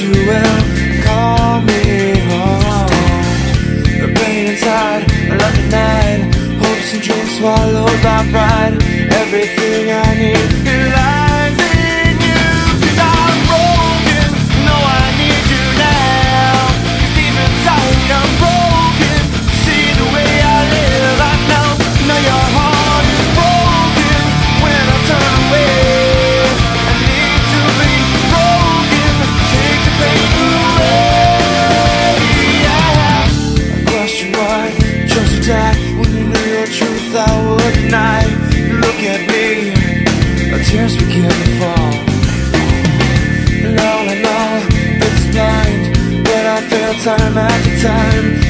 you will call me home. The pain inside, love at night, hopes and dreams swallowed by pride. Everything I need. Time after time